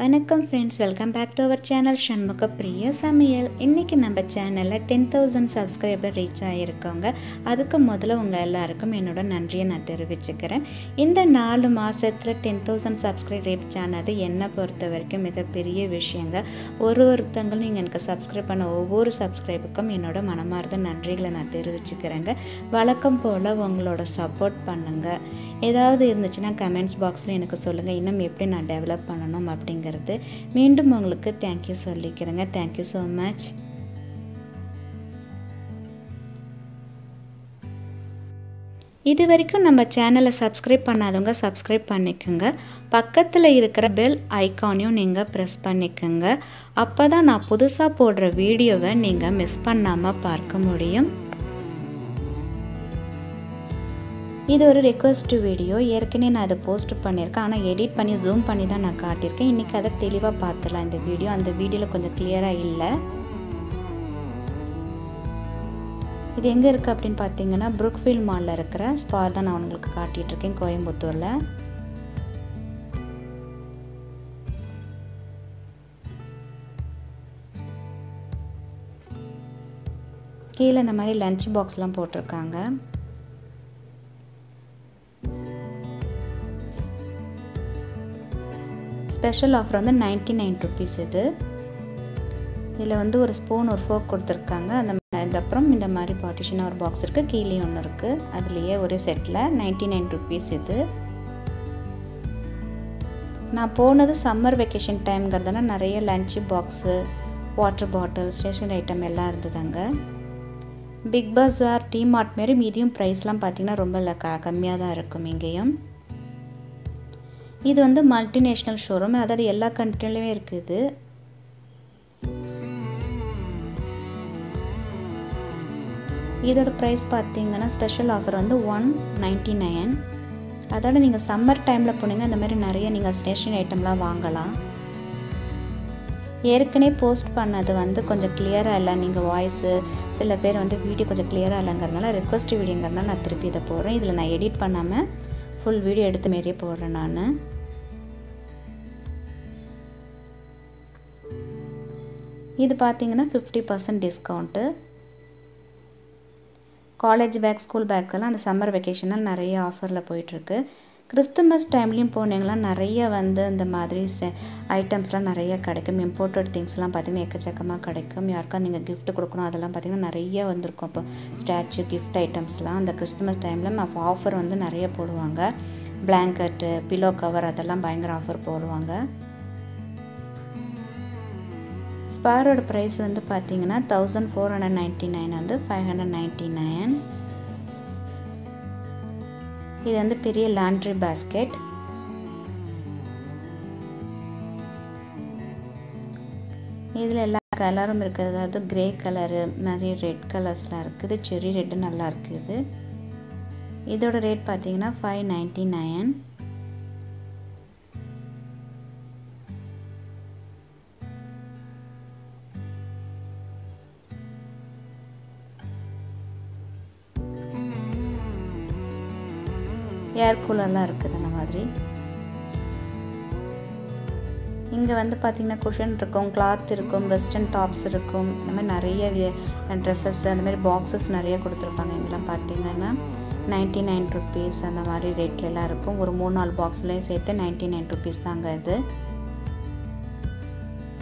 வணக்கம் friends welcome back to our channel Shanmuga Priya Samayal. இன்றைக்கி நம்ம சேனலில் டென் தௌசண்ட் சப்ஸ்கிரைபர் ரீச் ஆகியிருக்கோங்க அதுக்கு முதல்ல உங்கள் எல்லாருக்கும் என்னோட நன்றியை நான் தெரிவிச்சுக்கிறேன். இந்த நாலு மாதத்தில் டென் தௌசண்ட் சப்ஸ்கிரைப் ரீச் ஆனது என்னை பொறுத்த வரைக்கும் மிகப்பெரிய விஷயங்க. ஒரு ஒருத்தங்களும் நீங்கள் எனக்கு சப்ஸ்கிரைப் பண்ண ஒவ்வொரு சப்ஸ்கிரைபுக்கும் என்னோட மனமார்ந்த நன்றிகளை நான் தெரிவிச்சுக்கிறேங்க. வழக்கம் போல் உங்களோட சப்போர்ட் பண்ணுங்கள் ஏதாவது இருந்துச்சுன்னா கமெண்ட்ஸ் பாக்ஸில் எனக்கு சொல்லுங்கள் இன்னும் எப்படி நான் டெவலப் பண்ணணும் அப்படிங்க அப்படிங்கிறது மீண்டும் உங்களுக்கு தேங்க்யூ சொல்லிக்கிறேங்க. தேங்க்யூ ஸோ மச் இது வரைக்கும் நம்ம சேனலை சப்ஸ்கிரைப் பண்ணாதவங்க சப்ஸ்கிரைப் பண்ணிக்கோங்க. பக்கத்தில் இருக்கிற பெல் ஐக்கானையும் நீங்கள் ப்ரெஸ் பண்ணிக்கோங்க. அப்போ தான் நான் புதுசாக போடுற வீடியோவை நீங்கள் மிஸ் பண்ணாமல் பார்க்க முடியும். இது ஒரு ரெக்வஸ்ட் வீடியோ ஏற்கனவே நான் அதை போஸ்ட் பண்ணியிருக்கேன். ஆனால் எடிட் பண்ணி ஜூம் பண்ணி தான் நான் காட்டியிருக்கேன். இன்றைக்கி அதை தெளிவாக பார்த்துலாம் இந்த வீடியோ அந்த வீடியோவில் கொஞ்சம் கிளியராக இல்லை. இது எங்கே இருக்குது அப்படின்னு பார்த்தீங்கன்னா புருக்ஃபீல்ட் மாலில் இருக்கிற ஸ்பார் தான் நான் உங்களுக்கு காட்டிகிட்ருக்கேன் கோயம்புத்தூரில். கீழே இந்த மாதிரி லஞ்ச் பாக்ஸ்லாம் போட்டிருக்காங்க. ஸ்பெஷல் ஆஃபர் வந்து நைன்ட்டி நைன் ருபீஸ் இது. இதில் வந்து ஒரு ஸ்பூன் ஒரு ஃபோக் கொடுத்துருக்காங்க. அந்த அதுக்கப்புறம் இந்த மாதிரி பார்ட்டிஷனாக ஒரு பாக்ஸ் இருக்குது கீழே ஒன்று இருக்குது அதுலேயே ஒரே செட்டில் நைன்ட்டி நைன் ருபீஸ் இது. நான் போனது சம்மர் வெக்கேஷன் டைம்ங்கிறதுனால நிறைய lunch box water bottle stationery item எல்லாம் இருந்ததுங்க. பிக் பஸார் டிமார்ட் மாரி மீதியும் ப்ரைஸ்லாம் பார்த்திங்கன்னா ரொம்ப க கம்மியாக தான் இருக்கும் இங்கேயும். இது வந்து மல்டிநேஷ்னல் ஷோரூம் அதாவது எல்லா கண்ட்ரிலையும் இருக்குது. இதோட ப்ரைஸ் பார்த்தீங்கன்னா ஸ்பெஷல் ஆஃபர் வந்து ஒன் நைன்டி நைன் அதோட நீங்கள் சம்மர் டைமில் போனீங்கன்னா அந்த மாதிரி நிறைய நீங்கள் ஸ்டேஷனரி ஐட்டம்லாம் வாங்கலாம். ஏற்கனவே போஸ்ட் பண்ணது வந்து கொஞ்சம் கிளியராக இல்லை. நீங்கள் வாய்ஸு சில பேர் வந்து வீடியோ கொஞ்சம் கிளியராக இல்லைங்கிறதுனால ரெக்வஸ்ட் வீடியோங்கிறதுனால நான் திருப்பி இதை போடுறேன். இதில் நான் எடிட் பண்ணாமல் ஃபுல் வீடியோ எடுத்த மாரியே போடுறேன் நான். இது பார்த்தீங்கன்னா fifty percent discount college bag school பேக்கெல்லாம் அந்த சம்மர் வெக்கேஷனில் நிறைய ஆஃபரில் போயிட்டுருக்கு. கிறிஸ்துமஸ் டைம்லேயும் போனீங்கன்னா நிறைய வந்து இந்த மாதிரி ஐட்டம்ஸ்லாம் நிறைய கிடைக்கும். இம்போர்ட்டட் திங்ஸ்லாம் பார்த்திங்கன்னா எக்கச்சக்கமாக கிடைக்கும். யாருக்கா நீங்கள் கிஃப்ட் கொடுக்கணும் அதெல்லாம் பார்த்திங்கன்னா நிறைய வந்திருக்கும். இப்போ ஸ்டாச்சு கிஃப்ட் ஐட்டம்ஸ்லாம் அந்த கிறிஸ்துமஸ் டைமில் ஆஃபர் வந்து நிறைய போடுவாங்க. பிளாங்கெட்டு பிலோ கவர் அதெல்லாம் பயங்கர ஆஃபர் போடுவாங்க. ஸ்பாரோட ப்ரைஸ் வந்து பார்த்தீங்கன்னா thousand four hundred ninety nine வந்து ஃபைவ் ஹண்ட்ரட் நைன்ட்டி நைன் இது வந்து பெரிய லாண்ட்ரி பேஸ்கெட் இதில் எல்லா கலரும் இருக்குது. அதாவது க்ரே கலரு நிறைய ரெட் கலர்ஸ்லாம் இருக்குது. செரி ரெட்டு நல்லா இருக்குது. இதோட ரேட் பார்த்தீங்கன்னா ஃபைவ் நைன்ட்டி நைன் ஏர் கூலர்லாம் இருக்குது அந்த மாதிரி. இங்கே வந்து பார்த்திங்கன்னா குஷன் இருக்கும் கிளாத் இருக்கும் வெஸ்டர்ன் டாப்ஸ் இருக்கும். இந்த மாதிரி நிறைய ட்ரெஸ்ஸஸ் அந்த மாதிரி பாக்ஸஸ் நிறைய கொடுத்துருப்பாங்க இங்கெல்லாம் பார்த்திங்கன்னா நைன்ட்டி நைன் ருப்பீஸ் அந்த மாதிரி ரேட்லலாம் இருக்கும். ஒரு மூணு நாலு பாக்ஸ்லேயும் சேர்த்து நைன்ட்டி நைன் ருப்பீஸ் தாங்க இது.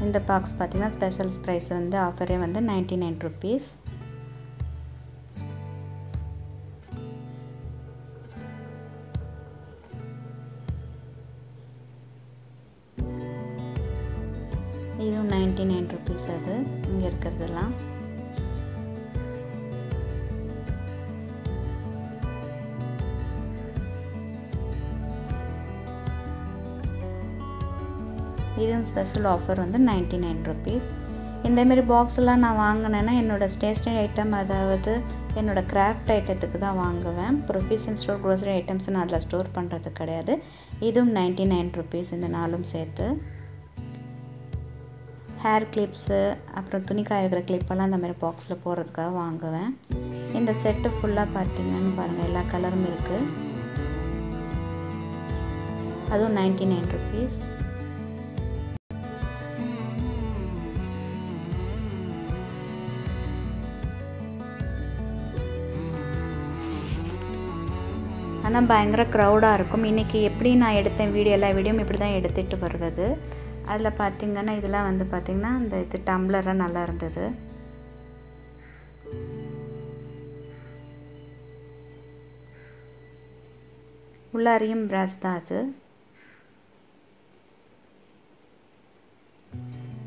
இந்த பாக்ஸ் பார்த்திங்கன்னா ஸ்பெஷல் ப்ரைஸ் வந்து ஆஃபரே வந்து நைன்ட்டி நைன் ருப்பீஸ் இதுவும் நைன்டி நைன் ருபீஸ் அது. இங்கே இருக்கிறதெல்லாம். இதுவும் ஸ்பெஷல் ஆஃபர் வந்து நைன்டி நைன் ருபீஸ் இந்தமாரி பாக்ஸ்லாம் நான் வாங்கினேன்னா என்னோடய ஸ்டேஷ்னரி ஐட்டம் அதாவது என்னோடய கிராஃப்ட் ஐட்டத்துக்கு தான் வாங்குவேன். ப்ரொஃபிஷன் ஸ்டோர் க்ரோசரி ஐட்டம்ஸ் நான் அதில் ஸ்டோர் பண்ணுறது கிடையாது. இதுவும் நைன்டி நைன் ருபீஸ் இந்த நாளும் சேர்த்து. ஹேர் கிளிப்ஸு அப்புறம் துணிக்காய இருக்கிற கிளிப்பெல்லாம் இந்த மாதிரி பாக்ஸில் போடுறதுக்காக வாங்குவேன். இந்த செட்டு ஃபுல்லாக பார்த்தீங்கன்னு பாருங்கள் எல்லா கலரும் இருக்குது அதுவும் நைன்டி நைன் ருபீஸ் ஆனால் பயங்கர க்ரௌடாக இருக்கும். இன்றைக்கி எப்படி நான் எடுத்தேன் வீடியோ எல்லா வீடியோவும் இப்படி தான் எடுத்துகிட்டு வருவது அதில் பார்த்திங்கன்னா இதெல்லாம் வந்து பார்த்திங்கன்னா அந்த இது டம்ளரெலாம் நல்லா இருந்தது. உள்ளாரியும் ப்ராஸ் தான் அது.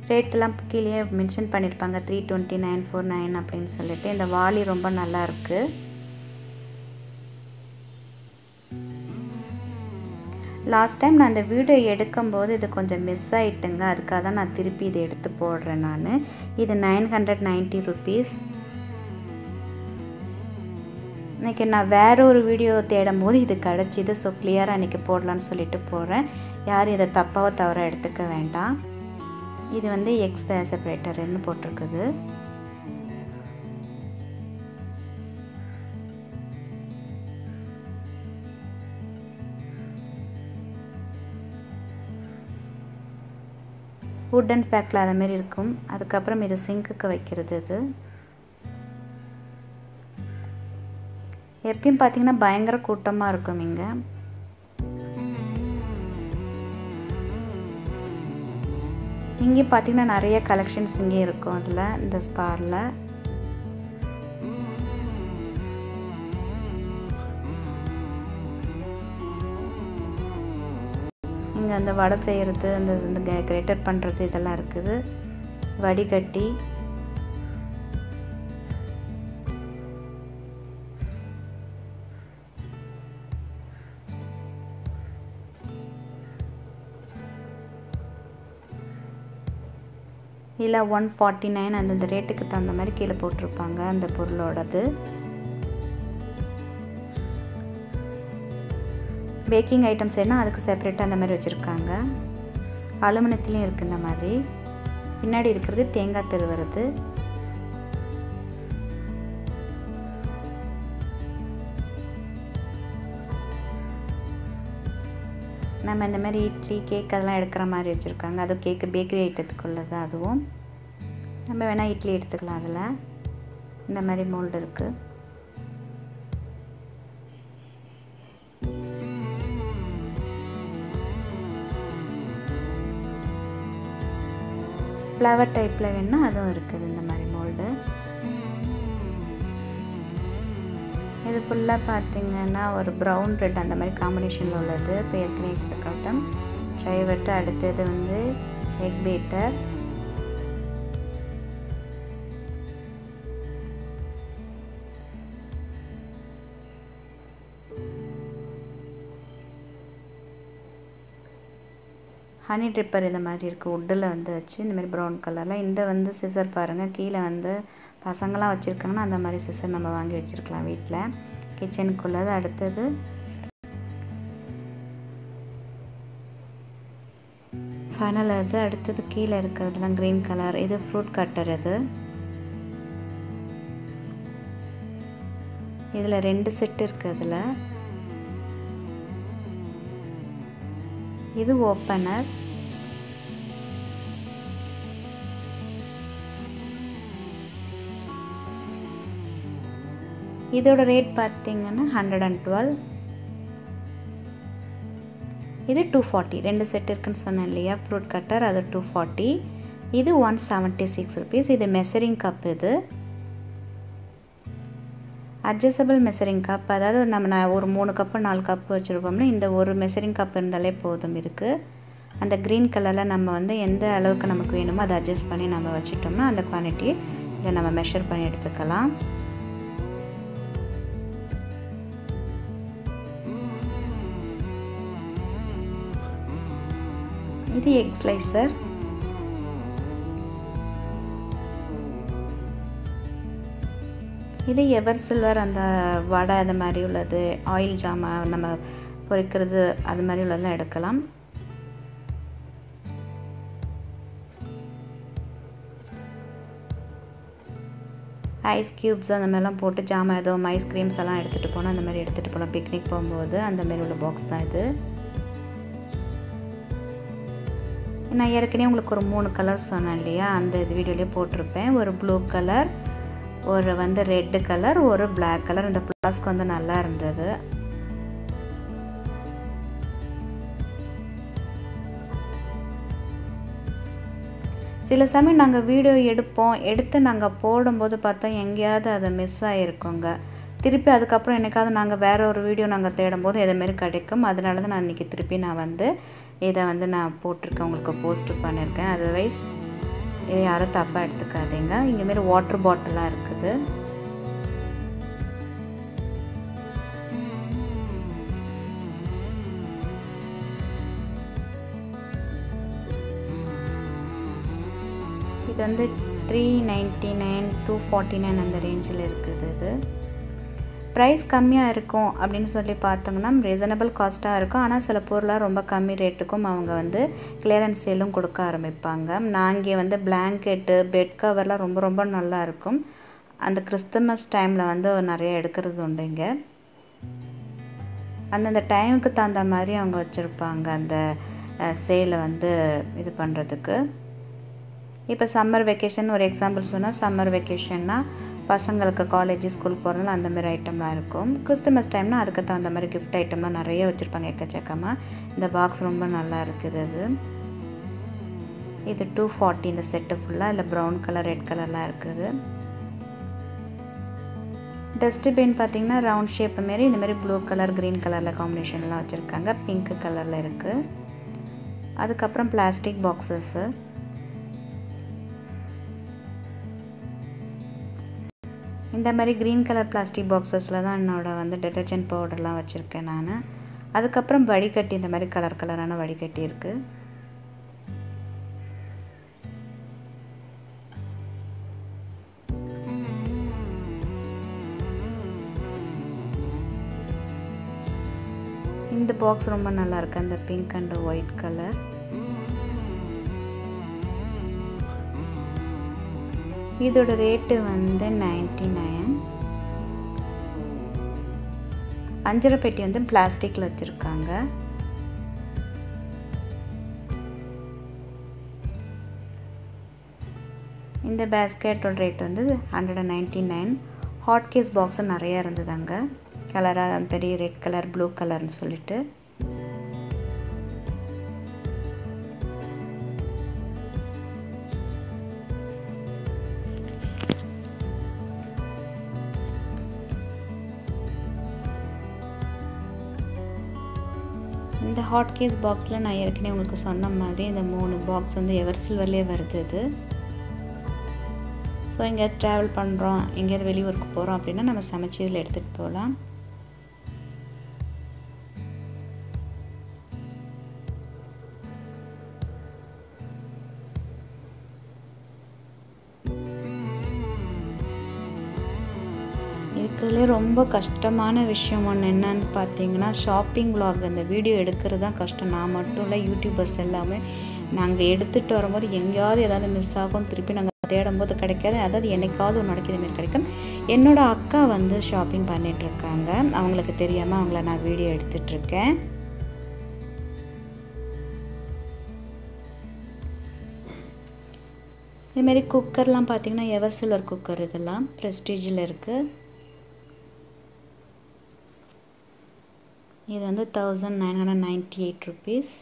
ரேட்டெல்லாம் கீழே மென்ஷன் பண்ணியிருப்பாங்க three twenty nine four nine அப்படின்னு சொல்லிட்டு. இந்த வாலி ரொம்ப நல்லா இருக்குது லாஸ்ட் டைம் நான் இந்த வீடியோ எடுக்கும்போது இது கொஞ்சம் மிஸ் ஆகிட்டுங்க அதுக்காக தான் நான் திருப்பி இதை எடுத்து போடுறேன் நான். இது நைன் ஹண்ட்ரட் நைன்ட்டி ருபீஸ் இன்றைக்கி நான் வேறு ஒரு வீடியோ தேடும் போது இது கிடச்சிது. ஸோ கிளியராக இன்றைக்கி போடலான்னு சொல்லிட்டு போகிறேன் யாரும் இதை தப்பாக தவிர எடுத்துக்க வேண்டாம். இது வந்து எக்ஸ் செப்பரேட்டர்னு போட்டிருக்குது. வுட்டன் ஸ்பேக்கில் அது மாதிரி இருக்கும். அதுக்கப்புறம் இது சிங்க்குக்கு வைக்கிறது இது. எப்பயும் பார்த்தீங்கன்னா பயங்கர கூட்டமாக இருக்கும் இங்கே. இங்கே பார்த்தீங்கன்னா நிறைய கலெக்ஷன்ஸ் இங்கே இருக்கும். அதில் இந்த ஸ்பாரில் இங்கே அந்த வடை செய்கிறது அந்த இந்த கிரேட்டர் பண்ணுறது இதெல்லாம் இருக்குது. வடிகட்டி. இல்லை ஒன் ஃபார்ட்டி நைன் அந்தந்த ரேட்டுக்கு தகுந்த மாதிரி கீழே போட்டிருப்பாங்க அந்த பொருளோடது. பேக்கிங் ஐட்டம்ஸ் என்ன அதுக்கு செப்பரேட்டாக அந்த மாதிரி வச்சுருக்காங்க. அலுமினியத்துலேயும் இருக்குது இந்த மாதிரி. பின்னாடி இருக்கிறது தேங்காய் திருவுறது. நம்ம இந்த மாதிரி இட்லி கேக் அதெல்லாம் எடுக்கிற மாதிரி வச்சுருக்காங்க. அதுவும் கேக்கு பேக்கரி ஐட்டத்துக்குள்ளது அதுவும். நம்ம வேணால் இட்லி எடுத்துக்கலாம் அதில். இந்த மாதிரி மோல்டு இருக்குது ஃப்ளவர் டைப்பில் வேணால் அதுவும் இருக்குது இந்த மாதிரி மோல்டு இது ஃபுல்லாக பார்த்தீங்கன்னா ஒரு ப்ரௌன் ரெட் அந்த மாதிரி காம்பினேஷனில் உள்ளது. இப்போ ஏற்கனவே எக்ஸ்பெக்டம் ட்ரைவர்ட்டு அடுத்தது வந்து எக் பீட்டர் ஹனி ட்ரிப்பர் இந்த மாதிரி இருக்குது உட்டில் வந்து வச்சு இந்த மாதிரி ப்ரௌன் கலரில் இந்த வந்து சிசர் பாருங்கள் கீழே வந்து பசங்களாம் வச்சுருக்காங்கன்னா அந்த மாதிரி சிசர் நம்ம வாங்கி வச்சுருக்கலாம் வீட்டில் கிச்சனுக்குள்ளது அடுத்தது. ஃபனல் அது அடுத்தது கீழே இருக்கிறதுலாம் க்ரீன் கலர் இது ஃப்ரூட் கட்டர் இது. இதில் ரெண்டு செட் இருக்குது அதில். இது ஓப்பனர். இதோட ரேட் பார்த்தீங்கன்னா ஹண்ட்ரட் அண்ட் டுவெல் இது டூ ஃபார்ட்டி ரெண்டு செட் இருக்குன்னு சொன்னேன் இல்லையா? ஃப்ரூட் கட்டர் அது டூ ஃபார்ட்டி இது ஒன் செவன்ட்டி சிக்ஸ் ருபீஸ் இது மெசரிங் கப் இது. அட்ஜஸ்டபிள் மெசரிங் கப் அதாவது நம்ம நான் ஒரு மூணு கப்பு நாலு கப்பு வச்சுருப்போம்னா இந்த ஒரு மெசரிங் கப் இருந்தாலே போதும் இருக்குது அந்த க்ரீன் கலரில் நம்ம வந்து எந்த அளவுக்கு நமக்கு வேணுமோ அதை அட்ஜஸ்ட் பண்ணி நம்ம வச்சுட்டோம்னா அந்த குவான்டிட்டி இதை நம்ம மெஷர் பண்ணி எடுத்துக்கலாம். இது எக் ஸ்லைசர் இது எவர் சில்வர் அந்த வடை அந்த மாதிரி உள்ளது? ஆயில் ஜாமான் நம்ம பொரிக்கிறது அது மாதிரி உள்ளதெல்லாம் எடுக்கலாம். ஐஸ் க்யூப்ஸ் அந்த மாதிரிலாம் போட்டு ஜாமான் எதுவும் ஐஸ்கிரீம்ஸ் எல்லாம் எடுத்துகிட்டு போனால் அந்த மாதிரி எடுத்துகிட்டு போனோம் பிக்னிக் போகும்போது அந்த மாதிரி உள்ள பாக்ஸ் தான் இது. நான் ஏற்கனவே உங்களுக்கு ஒரு மூணு கலர் சொன்னேன் இல்லையா? அந்த இது வீடியோலேயே போட்டிருப்பேன். ஒரு ப்ளூ கலர் ஒரு வந்து ரெட்டு கலர் ஒரு பிளாக் கலர். இந்த ஃப்ளாஸ்க் வந்து நல்லா இருந்தது. சில சமயம் நாங்கள் வீடியோ எடுப்போம். எடுத்து நாங்கள் போடும்போது பார்த்தா எங்கேயாவது அது மிஸ் ஆகிருக்குங்க திருப்பி அதுக்கப்புறம் எனக்காவது நாங்கள் வேறு ஒரு வீடியோ நாங்கள் தேடும்போது இதேமாரி கிடைக்கும். அதனால தான் நான் இன்றைக்கி திருப்பி நான் வந்து இதை வந்து நான் போட்டிருக்கேன். உங்களுக்கு போஸ்ட்டு பண்ணியிருக்கேன் அதர்வைஸ் இதை யாரும் தப்பாக எடுத்துக்காதீங்க. இங்கேமாரி வாட்டர் பாட்டிலாக இருக்குது. இது வந்து three ninety nine two forty nine அந்த ரேஞ்சில் இருக்குது இது. ப்ரைஸ் கம்மியாக இருக்கும் அப்படின்னு சொல்லி பார்த்தோம்னா ரீசனபிள் காஸ்ட்டாக இருக்கும். ஆனால் சில பொருளாக ரொம்ப கம்மி ரேட்டுக்கும் அவங்க வந்து கிளியரன்ஸ் சேலும் கொடுக்க ஆரம்பிப்பாங்க. நான் இங்கே வந்து பிளாங்கெட்டு பெட் கவர்லாம் ரொம்ப ரொம்ப நல்லா இருக்கும். அந்த கிறிஸ்துமஸ் டைமில் வந்து நிறைய எடுக்கிறது உண்டு இங்கே. அந்தந்த டைமுக்கு தகுந்த மாதிரி அவங்க வச்சுருப்பாங்க அந்த சேலை வந்து இது பண்ணுறதுக்கு இப்போ சம்மர் வெக்கேஷன் ஒரு எக்ஸாம்பிள் சொன்னால் சம்மர் வெக்கேஷன்னா பசங்களுக்கு காலேஜ் ஸ்கூல் போகிறதுனால அந்த மாதிரி ஐட்டம்லாம் இருக்கும். கிறிஸ்துமஸ் டைம்னால் அதுக்கு தகுந்த மாதிரி கிஃப்ட் ஐட்டம்லாம் நிறைய வச்சுருப்பாங்க எக்கச்சக்கமாக இந்த பாக்ஸ் ரொம்ப நல்லா இருக்குது அது. இது டூ ஃபார்ட்டி இந்த செட்டு ஃபுல்லாக இதில் ப்ரௌன் கலர் ரெட் கலர்லாம் இருக்குது. டஸ்ட்பின் பார்த்திங்கன்னா ரவுண்ட் ஷேப் மாரி இந்த மாதிரி ப்ளூ கலர் க்ரீன் கலரில் காம்பினேஷன்லாம் வச்சுருக்காங்க. பிங்க் கலரில் இருக்குது அதுக்கப்புறம் பிளாஸ்டிக் பாக்ஸஸ்ஸு இந்த மாதிரி க்ரீன் கலர் பிளாஸ்டிக் பாக்ஸஸில் தான் என்னோடய வந்து டிட்டர்ஜென்ட் பவுடர்லாம் வச்சுருக்கேன் நான். அதுக்கப்புறம் வடிகட்டி இந்த மாதிரி கலர் கலரான வடிகட்டி இருக்குது இந்த பாக்ஸ் ரொம்ப நல்லாயிருக்கு அந்த பிங்க் அண்ட் ஒயிட் கலர் இதோட ரேட்டு வந்து நைன்டி நைன் அஞ்சரை பெட்டி வந்து பிளாஸ்டிக்கில் வச்சுருக்காங்க. இந்த பேஸ்கெட்டோட ரேட் வந்து hundred and ninety nine hot case பாக்ஸும் நிறையா இருந்தது அங்கே கலராக பெரிய ரெட் கலர் ப்ளூ கலர்னு சொல்லிட்டு. ஹாட் கேஸ் பாக்ஸில் நான் ஏற்கனவே உங்களுக்கு சொன்ன மாதிரி இந்த மூணு பாக்ஸ் வந்து எவர் சில்வர்லேயே வருது இது. ஸோ எங்கேயாவது ட்ராவல் பண்ணுறோம் எங்கேயாவது வெளியூருக்கு போகிறோம் அப்படின்னா நம்ம சமைச்சி இதில் எடுத்துகிட்டு போகலாம். இருக்கிறதுலே ரொம்ப கஷ்டமான விஷயம் ஒன்று என்னன்னு பார்த்தீங்கன்னா ஷாப்பிங் விலாக் அந்த வீடியோ எடுக்கிறது தான் கஷ்டம். நான் மட்டும் இல்லை யூடியூபர்ஸ் எல்லாமே நாங்கள் எடுத்துகிட்டு வரும்போது எங்கேயாவது ஏதாவது மிஸ் ஆகும் திருப்பி நாங்கள் தேடும் போது கிடைக்காது. அதாவது என்னைக்காவது ஒன்று நடக்கிற மாதிரி கிடைக்கும். என்னோடய அக்கா வந்து ஷாப்பிங் பண்ணிகிட்ருக்காங்க அவங்களுக்கு தெரியாமல் அவங்கள நான் வீடியோ எடுத்துகிட்ருக்கேன் இதுமாரி குக்கர்லாம் பார்த்திங்கன்னா எவர் சில்வர் குக்கர் இதெல்லாம் ப்ரெஸ்டீஜில் இருக்குது இது வந்து thousand nine hundred ninety eight rupees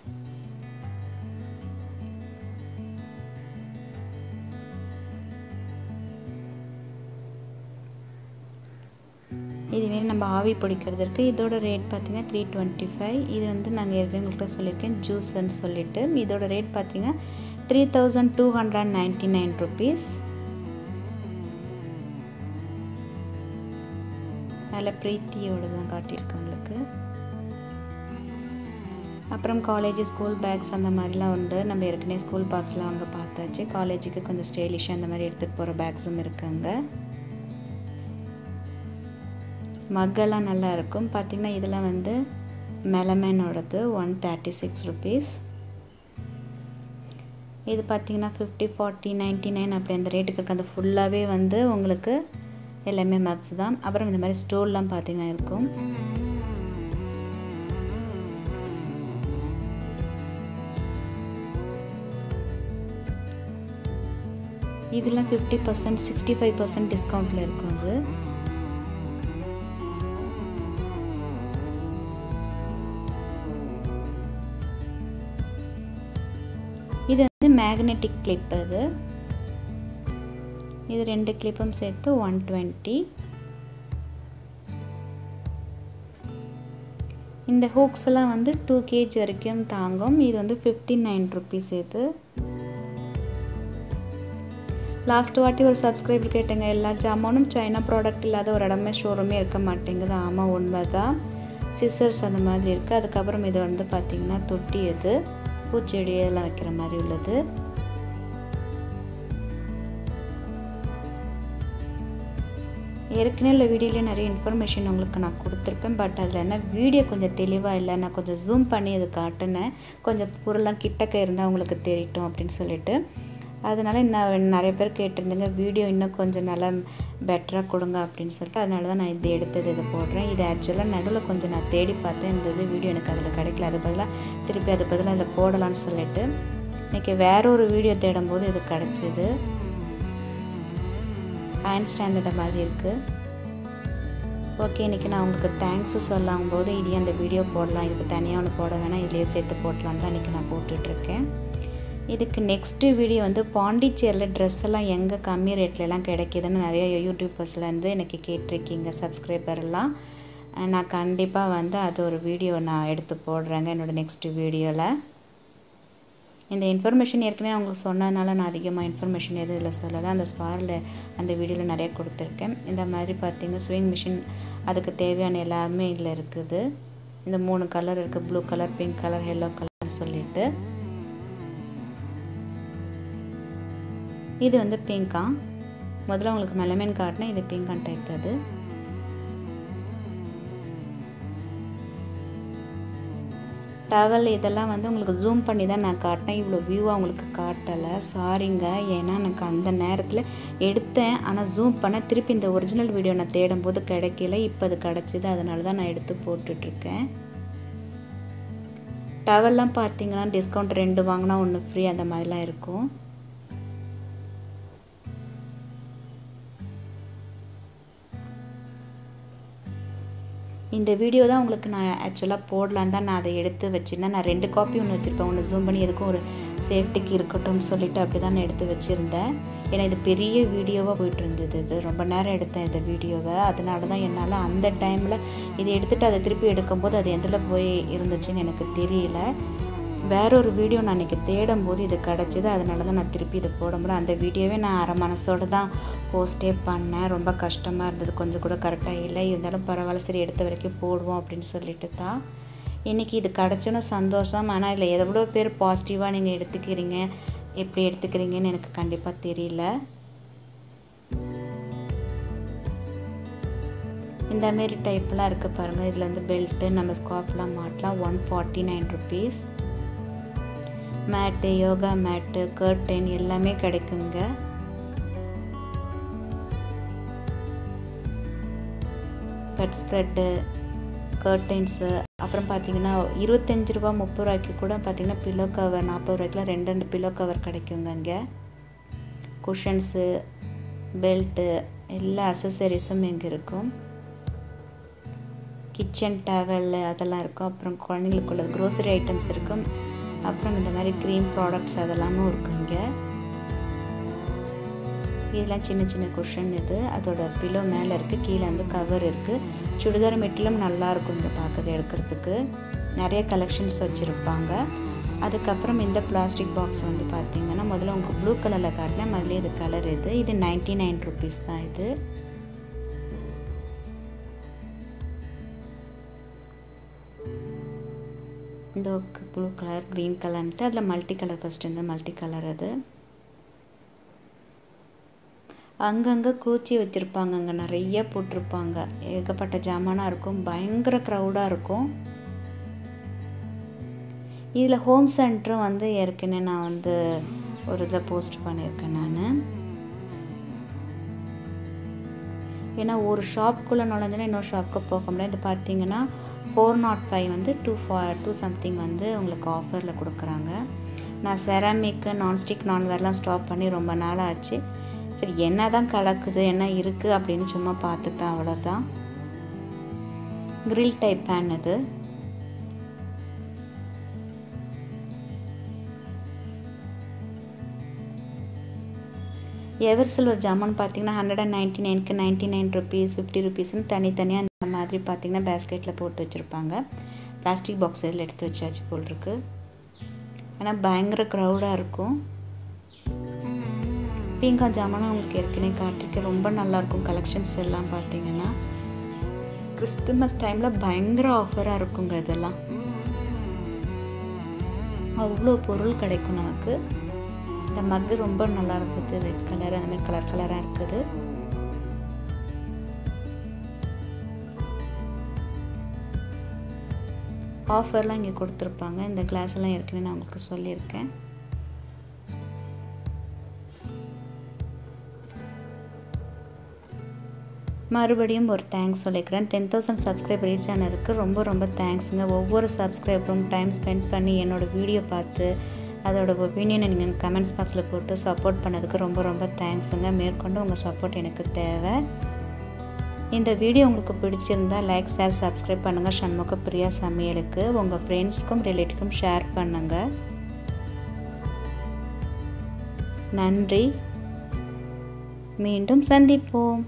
இதுவே நம்ம ஆவி பிடிக்கிறது இருக்குது இதோட ரேட் பார்த்திங்கன்னா த்ரீ டுவெண்ட்டி ஃபைவ் இது வந்து நாங்கள் ஏற்கனவே உங்கள்கிட்ட சொல்லியிருக்கேன் ஜூஸ்ன்னு சொல்லிட்டு. இதோட ரேட் பார்த்திங்கன்னா three thousand two hundred ninety nine rupees அதில் பிரீத்தியோட தான் காட்டியிருக்கோம் அப்புறம் காலேஜ் ஸ்கூல் பேக்ஸ் அந்த மாதிரிலாம் உண்டு. நம்ம ஏற்கனவே ஸ்கூல் பேக்ஸ்லாம் அங்கே பார்த்தாச்சு. காலேஜுக்கு கொஞ்சம் ஸ்டைலிஷாக அந்த மாதிரி எடுத்துகிட்டு போகிற பேக்ஸும் இருக்குங்க மக்கெல்லாம் நல்லா இருக்கும். பார்த்திங்கன்னா இதெல்லாம் வந்து மெலமேனோடது ஒன் தேர்ட்டி சிக்ஸ் ருபீஸ் இது பார்த்திங்கன்னா ஃபிஃப்டி ஃபார்ட்டி நைன்ட்டி நைன் அப்படி அந்த ரேட்டுக்கு இருக்குது அந்த ஃபுல்லாகவே வந்து உங்களுக்கு எல்லாமே மக்ஸ் தான். அப்புறம் இந்த மாதிரி ஸ்டோல்லாம் பார்த்திங்கன்னா இருக்கும். இதெல்லாம் fifty percent sixty five percent டிஸ்கவுண்ட்டில் இருக்கும் அது. இது வந்து மேக்னெட்டிக் கிளிப் அது. இது ரெண்டு கிளிப்பும் சேர்த்து ஒன் டுவெண்ட்டி இந்த ஹூக்ஸ் எல்லாம் வந்து டூ கேஜி வரைக்கும் தாங்கும். இது வந்து ஃபிஃப்டி நைன் ருபீஸ் இது. லாஸ்ட் வாட்டி ஒரு சப்ஸ்கிரைபர் கேட்டேங்க. எல்லா ஜாமானும் சைனா ப்ராடக்ட் இல்லாத ஒரு இடமே ஷோரூமே இருக்க மாட்டேங்குது. ஆமாம் உண்மை தான் சிசர்ஸ் அந்த மாதிரி இருக்குது அதுக்கப்புறம் இது வந்து பார்த்திங்கன்னா தொட்டி இது. பூச்செடி இதெல்லாம் வைக்கிற மாதிரி உள்ளது. ஏற்கனவே உள்ள வீடியோலேயே நிறைய இன்ஃபர்மேஷன் உங்களுக்கு நான் கொடுத்துருப்பேன். பட் அதில் என்ன வீடியோ கொஞ்சம் தெளிவாக இல்லை நான் கொஞ்சம் ஜூம் பண்ணி இது காட்டினேன். கொஞ்சம் பொருளாம் கிட்டக்க இருந்தால் உங்களுக்கு தெரியட்டும் அப்படின்னு சொல்லிட்டு. அதனால் இன்னும் நிறைய பேர் கேட்டிருந்தீங்க வீடியோ இன்னும் கொஞ்சம் நல்லா பெட்டராக கொடுங்க அப்படின்னு சொல்லிட்டு. அதனால தான் நான் இது எடுத்தது இதை போடுறேன். இது ஆக்சுவலாக நடுவில் கொஞ்சம் நான் தேடி பார்த்தேன் இந்த இது வீடியோ எனக்கு அதில் கிடைக்கல. அது பதிலாக திருப்பி அது பதிலாக அதில் போடலான்னு சொல்லிட்டு. இன்றைக்கி வேற ஒரு வீடியோ தேடும்போது இது கிடச்சிது. ஹேண்ட் ஸ்டாண்ட் இந்த மாதிரி இருக்குது ஓகே இன்றைக்கி நான் உங்களுக்கு தேங்க்ஸு சொல்லும் போது இதே அந்த வீடியோ போடலாம். இதுக்கு தனியாக ஒன்று போட வேணாம். இதுலேயே சேர்த்து போடலான்னு தான் இன்றைக்கி நான் போட்டுட்ருக்கேன் இதுக்கு நெக்ஸ்ட்டு வீடியோ வந்து பாண்டிச்சேரியில் ட்ரெஸ் எல்லாம் எங்கே கம்மி ரேட்லலாம் கிடைக்கிதுன்னு நிறைய யூடியூபர்ஸ்லேருந்து எனக்கு கேட்டிருக்கீங்க சப்ஸ்கிரைபர்லாம் நான் கண்டிப்பாக வந்து அது ஒரு வீடியோ நான் எடுத்து போடுறேங்க என்னோடய நெக்ஸ்ட்டு வீடியோவில் இந்த இன்ஃபர்மேஷன் ஏற்கனவே அவங்களுக்கு சொன்னதுனால நான் அதிகமாக இன்ஃபர்மேஷன் எதுவும் இதில் சொல்லலை. அந்த ஸ்பாரில் அந்த வீடியோவில் நிறைய கொடுத்துருக்கேன். இந்த மாதிரி பார்த்தீங்கன்னா ஸ்விங் மிஷின் அதுக்கு தேவையான எல்லாமே இதில் இருக்குது. இந்த மூணு கலர் இருக்குது blue colour pink colour yellow கலர்னு சொல்லிவிட்டு இது வந்து பிங்கா. முதல்ல உங்களுக்கு மெலமேன் காட்டினேன் இது பிங்கான் டைப் அது. டவல் இதெல்லாம் வந்து உங்களுக்கு ஜூம் பண்ணி தான் நான் காட்டினேன். இவ்வளோ வியூவாக உங்களுக்கு காட்டலை. சாரிங்க ஏன்னா எனக்கு அந்த நேரத்தில் எடுத்தேன். ஆனால் ஜூம் பண்ண திருப்பி இந்த ஒரிஜினல் வீடியோ நான் தேடும்போது கிடைக்கல. இப்போ அது கிடச்சிது. அதனால தான் நான் எடுத்து போட்டுட்ருக்கேன். டவல்லாம் பார்த்தீங்கன்னா டிஸ்கவுண்ட் ரெண்டு வாங்கினா ஒன்று ஃப்ரீ அந்த மாதிரிலாம் இருக்கும். இந்த வீடியோ தான் உங்களுக்கு நான் ஆக்சுவலாக போடலான்னு தான் நான் அதை எடுத்து வச்சுருந்தேன். நான் ரெண்டு காப்பி ஒன்று வச்சுருப்பேன். ஒன்று ஜூம் பண்ணி எதுக்கும் ஒரு சேஃப்டிக்கு இருக்கட்டும்னு சொல்லிவிட்டு அப்படி தான் நான் எடுத்து வச்சுருந்தேன். ஏன்னா இது பெரிய வீடியோவாக போயிட்டு இருந்தது இது. ரொம்ப நேரம் எடுத்தேன் இந்த வீடியோவை அதனால தான் என்னால் அந்த டைமில் இதை எடுத்துகிட்டு அதை திருப்பி எடுக்கும்போது அது எதில் போய் இருந்துச்சுன்னு எனக்கு தெரியல. வேற ஒரு வீடியோ நான் இன்றைக்கி தேடும் போது இது கிடச்சிது. அதனால தான் நான் திருப்பி இதை போட முடியல. அந்த வீடியோவே நான் அரை மனசோடு தான் போஸ்டே பண்ணேன். ரொம்ப கஷ்டமாக இருந்தது. கொஞ்சம் கூட கரெக்டாக இல்லை. இருந்தாலும் பரவாயில்ல. சரி எடுத்த வரைக்கும் போடுவோம் அப்படின்னு சொல்லிட்டு தான். இன்றைக்கி இது கிடச்சுன்னு சந்தோஷம். ஆனால் இதில் எவ்வளோ பேர் பாசிட்டிவாக நீங்கள் எடுத்துக்கிறீங்க? எப்படி எடுத்துக்கிறீங்கன்னு எனக்கு கண்டிப்பாக தெரியல. இந்த மாரி டைப்லாம் இருக்குது பாருங்கள் இதில் வந்து பெல்ட்டு நம்ம ஸ்கார்ஃப்லாம் மாட்டலாம். One forty nine rupees mat yoga mat curtain எல்லாமே கிடைக்குங்க. பெட் ஸ்ப்ரெட்டு கர்டைன்ஸு அப்புறம் பார்த்தீங்கன்னா இருபத்தஞ்சி ரூபா முப்பது ரூபாய்க்கு கூட பார்த்தீங்கன்னா பில்லோ கவர் நாற்பது ரூபாய்க்குலாம் ரெண்டு ரெண்டு பில்லோ கவர் கிடைக்குங்க இங்கே. குஷன்ஸு பெல்ட்டு எல்லா அசசரிஸும் இங்கே இருக்கும். கிச்சன் டேவல் அதெல்லாம் இருக்கும். அப்புறம் குழந்தைங்களுக்குள்ள க்ரோசரி ஐட்டம்ஸ் இருக்கும். அப்புறம் இந்த மாதிரி க்ரீம் ப்ராடக்ட்ஸ் அதெல்லாமும் இருக்கும் இங்கே. இதெல்லாம் சின்ன சின்ன குஷன் இது. அதோட பிலோ மேலே இருக்குது கீழே வந்து கவர் இருக்குது சுடிதார் மெட்டிலும் நல்லாயிருக்கும் இங்கே பார்க்குறது எடுக்கிறதுக்கு. நிறைய கலெக்ஷன்ஸ் வச்சுருப்பாங்க. அதுக்கப்புறம் இந்த பிளாஸ்டிக் பாக்ஸ் வந்து பார்த்திங்கன்னா முதல்ல உங்களுக்கு ப்ளூ கலரில் காட்டினேன் முதல்ல இது கலர் இது. இது நைன்ட்டி நைன் ருபீஸ் தான் இது. இந்த ப்ளூ கலர் க்ரீன் கலர்ன்ட்டு அதில் மல்டி கலர் ஃபஸ்ட்டு இந்த மல்டி கலர் அது. அங்கங்கே கூச்சி வச்சுருப்பாங்க அங்கே நிறைய போட்டிருப்பாங்க. ஏகப்பட்ட ஜாமானாக இருக்கும். பயங்கர க்ரௌடாக இருக்கும். இதில் ஹோம் சென்டரும் வந்து ஏற்கனவே நான் வந்து ஒரு இதில் போஸ்ட் பண்ணியிருக்கேன் நான். ஏன்னா ஒரு ஷாப்புக்குள்ளே நுழைஞ்சுன்னா இன்னொரு ஷாப்புக்கு போக முடியாது. இது பார்த்தீங்கன்னா ஃபோர் நாட் ஃபைவ் வந்து டூ ஃபா டூ சம்திங் வந்து உங்களுக்கு ஆஃபரில் கொடுக்குறாங்க. நான் செராமிக்கு நான்ஸ்டிக் நான்வேர்லாம் ஸ்டாப் பண்ணி ரொம்ப நாள் ஆச்சு. சரி என்ன தான் கலக்குது என்ன இருக்குது அப்படின்னு சும்மா பார்த்துப்பேன் அவ்வளோதான் கிரில் டைப் பேன் இது எவர் சில்வர் ஜாமான் பார்த்தீங்கன்னா ஹண்ட்ரட் அண்ட் நைன்ட்டி நைனுக்கு நைன்ட்டி நைன் ருபீஸ் ஃபிஃப்டி ருபீஸ்னு தனித்தனியாக அந்த மாதிரி பார்த்தீங்கன்னா பேஸ்கெட்டில் போட்டு வச்சுருப்பாங்க. பிளாஸ்டிக் பாக்ஸ் இதில் எடுத்து வச்சாச்சு போல் இருக்குது ஆனால் பயங்கர க்ரௌடாக இருக்கும். பீங்கா ஜாமான் உங்களுக்கு ஏற்கனவே காட்டிருக்கேன் ரொம்ப நல்லாயிருக்கும் கலெக்ஷன்ஸ் எல்லாம் பார்த்தீங்கன்னா. கிறிஸ்துமஸ் டைமில் பயங்கர ஆஃபராக இருக்குங்க இதெல்லாம். அவ்வளோ பொருள் கிடைக்கும் நமக்கு. இந்த மக்கு ரொம்ப நல்லா இருக்குது ரெட் கலர் அந்த மாதிரி கலர் கலராக இருக்குது. ஆஃபர்லாம் இங்கே கொடுத்துருப்பாங்க. இந்த கிளாஸ்லாம் ஏற்கனவே நான் உங்களுக்கு சொல்லியிருக்கேன். மறுபடியும் ஒரு தேங்க்ஸ் சொல்லிக்கிறேன். டென் தௌசண்ட் சப்ஸ்கிரைப் ரீச் ஆனதுக்கு ரொம்ப ரொம்ப தேங்க்ஸுங்க ஒவ்வொரு சப்ஸ்கிரைபரும் டைம் ஸ்பெண்ட் பண்ணி என்னோடய வீடியோ பார்த்து அதோட ஒப்பீனியனை நீங்கள் கமெண்ட்ஸ் பாக்ஸில் போட்டு சப்போர்ட் பண்ணதுக்கு ரொம்ப ரொம்ப தேங்க்ஸுங்க மேற்கொண்டு உங்கள் சப்போர்ட் எனக்கு தேவை. இந்த வீடியோ உங்களுக்கு பிடிச்சிருந்தால் லைக் ஷேர் சப்ஸ்கிரைப் பண்ணுங்கள் சண்முக பிரியா சமையலுக்கு உங்கள் ஃப்ரெண்ட்ஸ்க்கும் ரிலேட்டிவ்க்கும் ஷேர் பண்ணுங்கள் நன்றி. மீண்டும் சந்திப்போம்.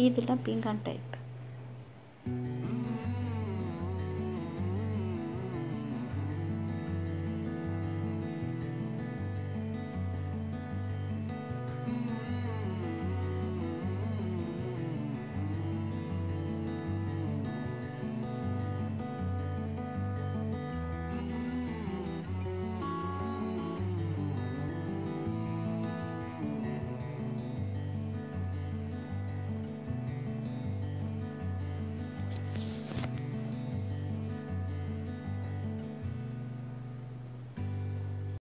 ఈదిలా pink and type